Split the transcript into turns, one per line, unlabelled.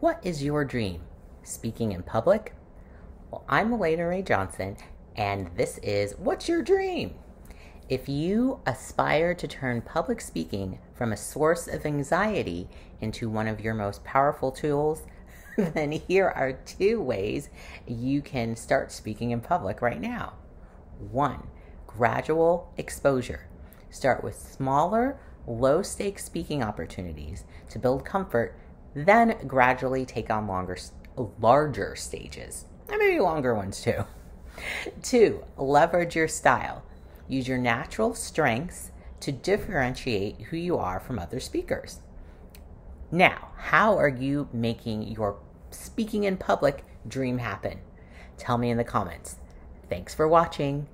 What is your dream? Speaking in public? Well, I'm Mahlena-Rae Johnson, and this is What's Your Dream? If you aspire to turn public speaking from a source of anxiety into one of your most powerful tools, then here are two ways you can start speaking in public right now. One, gradual exposure. Start with smaller, low stakes speaking opportunities to build comfort, then gradually take on longer, larger stages, and maybe longer ones too. Two, leverage your style. Use your natural strengths to differentiate who you are from other speakers. Now, how are you making your speaking in public dream happen? Tell me in the comments. Thanks for watching.